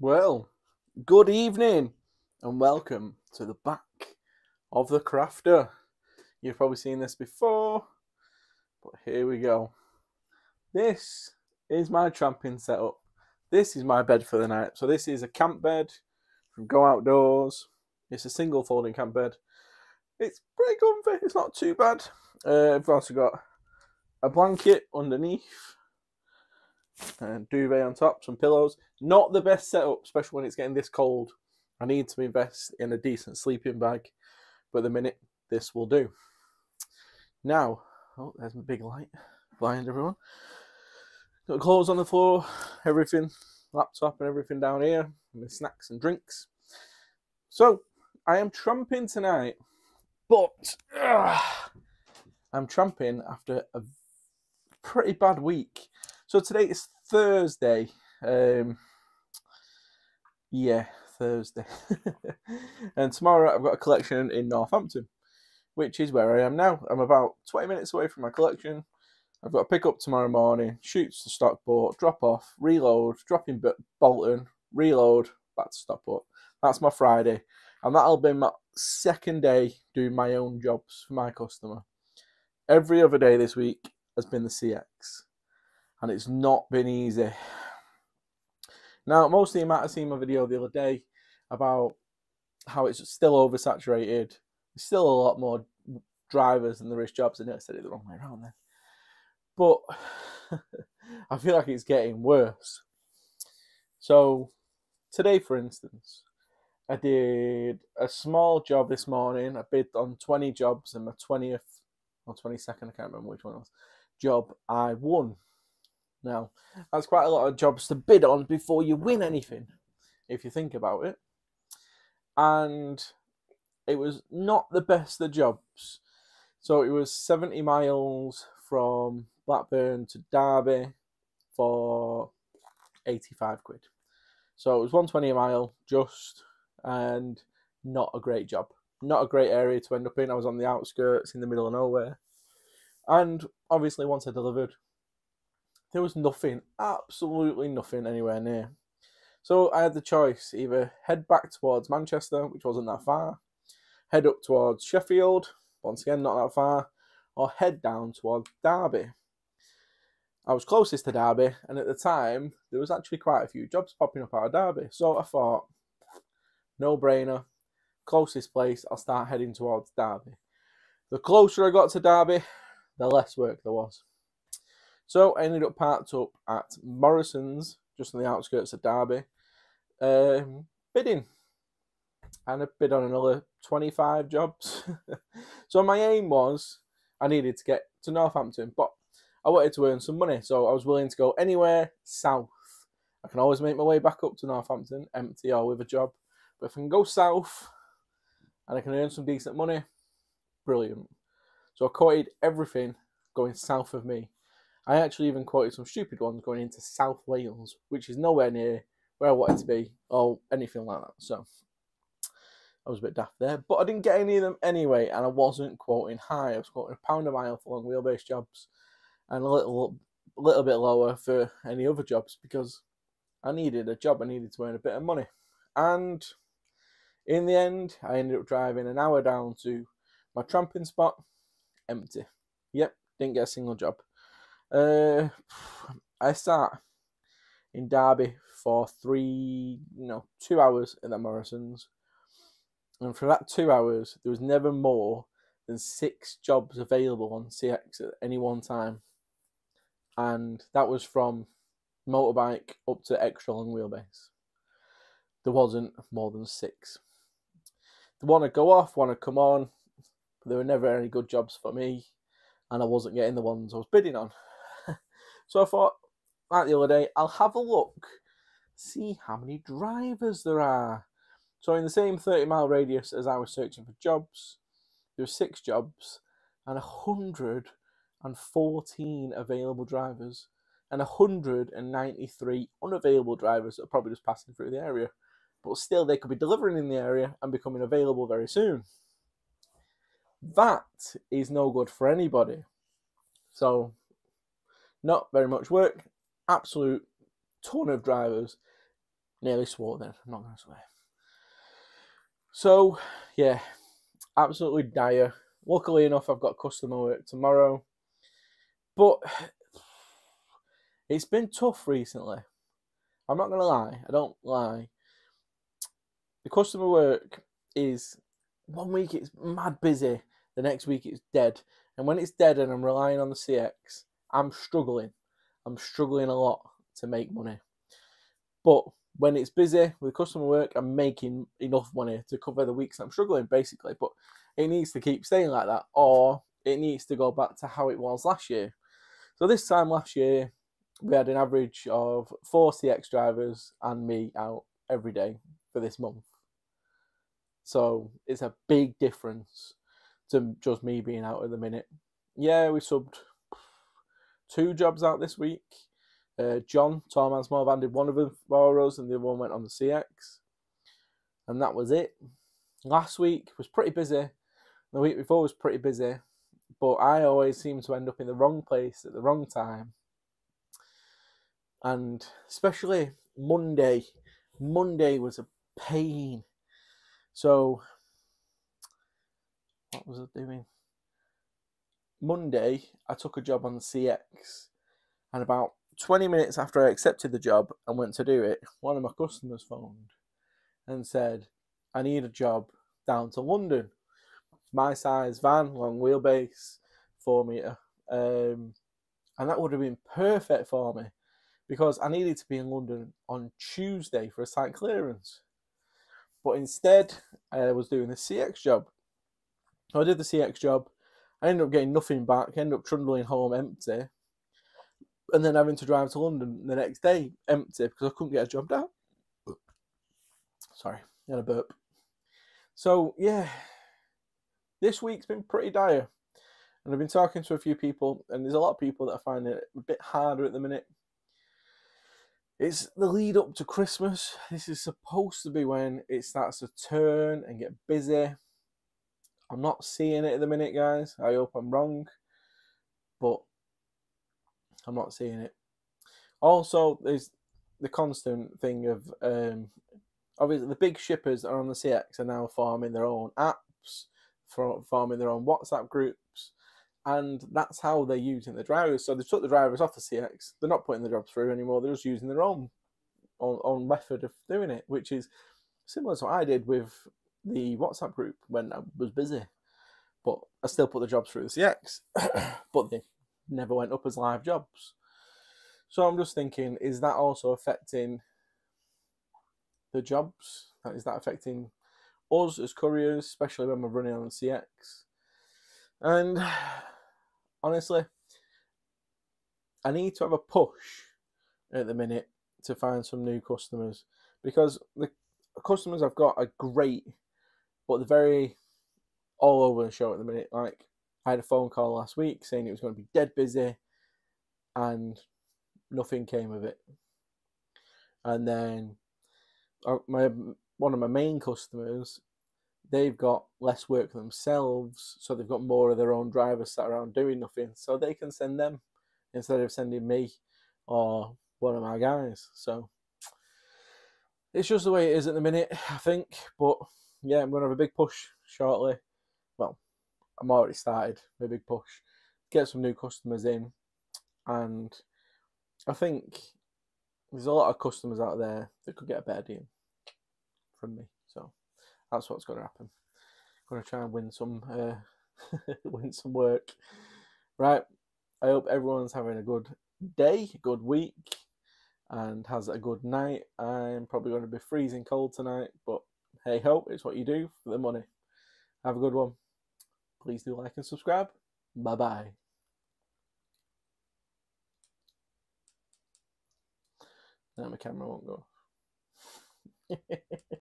Well, good evening and welcome to the back of the crafter. You've probably seen this before, but here we go. This is my tramping setup. This is my bed for the night. So this is a camp bed from Go Outdoors. It's a single folding camp bed. It's pretty comfy. It's not too bad. Uh, I've also got a blanket underneath and duvet on top, some pillows. Not the best setup, especially when it's getting this cold. I need to invest in a decent sleeping bag, but the minute this will do. Now, oh, there's my big light. Blind everyone. Got clothes on the floor, everything, laptop and everything down here, and snacks and drinks. So, I am tramping tonight, but I'm tramping after a pretty bad week. So today is Thursday. Um, yeah, Thursday. and tomorrow I've got a collection in Northampton, which is where I am now. I'm about 20 minutes away from my collection. I've got to pick up tomorrow morning, shoot to Stockport, drop off, reload, drop in Bolton, reload, back to Stockport. That's my Friday. And that'll be my second day doing my own jobs for my customer. Every other day this week has been the CX and it's not been easy. Now, most of you might have seen my video the other day about how it's still oversaturated. There's still a lot more drivers than there is jobs. I know I said it the wrong way around there. But I feel like it's getting worse. So, today, for instance, I did a small job this morning. I bid on 20 jobs, and my 20th or 22nd, I can't remember which one was, job I won. Now, that's quite a lot of jobs to bid on before you win anything, if you think about it. And it was not the best of jobs. So it was 70 miles from Blackburn to Derby for 85 quid. So it was 120 a mile just, and not a great job. Not a great area to end up in. I was on the outskirts in the middle of nowhere. And obviously, once I delivered, there was nothing, absolutely nothing anywhere near. So I had the choice either head back towards Manchester, which wasn't that far, head up towards Sheffield, once again not that far, or head down towards Derby. I was closest to Derby, and at the time there was actually quite a few jobs popping up out of Derby. So I thought, no brainer, closest place, I'll start heading towards Derby. The closer I got to Derby, the less work there was. So I ended up parked up at Morrison's, just on the outskirts of Derby, um, bidding. And I bid on another 25 jobs. so my aim was I needed to get to Northampton, but I wanted to earn some money. So I was willing to go anywhere south. I can always make my way back up to Northampton, empty or with a job. But if I can go south and I can earn some decent money, brilliant. So I quoted everything going south of me. I actually even quoted some stupid ones going into South Wales, which is nowhere near where I wanted to be or anything like that. So I was a bit daft there, but I didn't get any of them anyway, and I wasn't quoting high. I was quoting a pound a mile for long wheelbase jobs, and a little, little bit lower for any other jobs because I needed a job. I needed to earn a bit of money, and in the end, I ended up driving an hour down to my tramping spot, empty. Yep, didn't get a single job. Uh, I sat in Derby for three, no, two hours in the Morrison's. And for that two hours, there was never more than six jobs available on CX at any one time. And that was from motorbike up to extra long wheelbase. There wasn't more than six. The one to go off, one to come on, but there were never any good jobs for me, and I wasn't getting the ones I was bidding on. So I thought, like the other day, I'll have a look, see how many drivers there are. So in the same 30 mile radius as I was searching for jobs, there were six jobs and 114 available drivers and 193 unavailable drivers that are probably just passing through the area. But still, they could be delivering in the area and becoming available very soon. That is no good for anybody. So not very much work, absolute ton of drivers, Nearly swore then. I'm not going to swear. So, yeah, absolutely dire. Luckily enough, I've got customer work tomorrow. But it's been tough recently. I'm not going to lie. I don't lie. The customer work is one week it's mad busy, the next week it's dead. And when it's dead and I'm relying on the CX, I'm struggling. I'm struggling a lot to make money. But when it's busy with customer work, I'm making enough money to cover the weeks I'm struggling, basically. But it needs to keep staying like that, or it needs to go back to how it was last year. So this time last year, we had an average of four CX drivers and me out every day for this month. So it's a big difference to just me being out at the minute. Yeah, we subbed two jobs out this week. Uh, John, Tom Van did one of them for us, and the other one went on the CX. And that was it. Last week was pretty busy. The week before was pretty busy. But I always seem to end up in the wrong place at the wrong time. And especially Monday. Monday was a pain. So, what was I doing? Monday, I took a job on CX, and about 20 minutes after I accepted the job and went to do it, one of my customers phoned and said, I need a job down to London. My size van, long wheelbase, four metre. Um, and that would have been perfect for me because I needed to be in London on Tuesday for a site clearance. But instead, I was doing the CX job. So I did the CX job. I ended up getting nothing back, ended up trundling home empty and then having to drive to London the next day empty because I couldn't get a job down. Sorry, I had a burp. So yeah, this week's been pretty dire, and I've been talking to a few people, and there's a lot of people that are finding it a bit harder at the minute. It's the lead up to Christmas. This is supposed to be when it starts to turn and get busy. I'm not seeing it at the minute, guys. I hope I'm wrong, but I'm not seeing it. Also, there's the constant thing of um, obviously the big shippers are on the CX are now farming their own apps, farming their own WhatsApp groups, and that's how they're using the drivers. So they've took the drivers off the CX. They're not putting the jobs through anymore. They're just using their own own, own method of doing it, which is similar to what I did with the WhatsApp group when I was busy. But I still put the jobs through the CX, but they never went up as live jobs. So I'm just thinking, is that also affecting the jobs? Is that affecting us as couriers, especially when we're running on CX? And honestly, I need to have a push at the minute to find some new customers because the customers I've got are great, but they're very all over the show at the minute. Like I had a phone call last week saying it was going to be dead busy, and nothing came of it. And then uh, my one of my main customers, they've got less work themselves, so they've got more of their own drivers sat around doing nothing, so they can send them instead of sending me or one of my guys. So it's just the way it is at the minute, I think. But yeah, I'm going to have a big push shortly. Well, I'm already started my big push, get some new customers in, and I think there's a lot of customers out there that could get a better deal from me. So that's what's going to happen. I'm going to try and win some, uh, win some work. Right. I hope everyone's having a good day, a good week, and has a good night. I'm probably going to be freezing cold tonight, but hey ho, it's what you do for the money. Have a good one. Please do like and subscribe. Bye bye. Now my camera won't go.